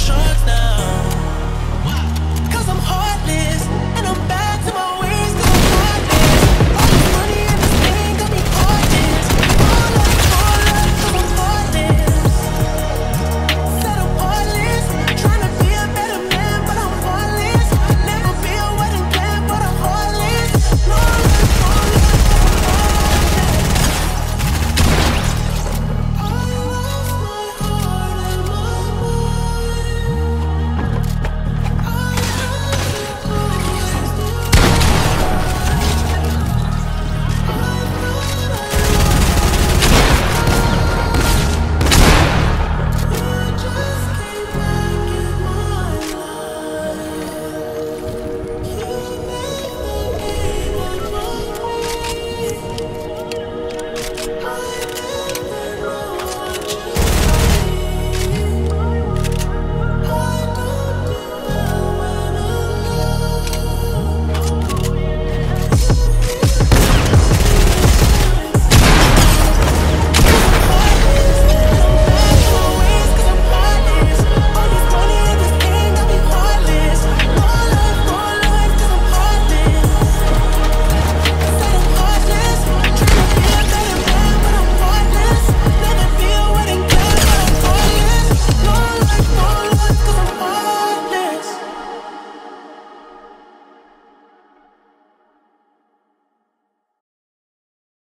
Russian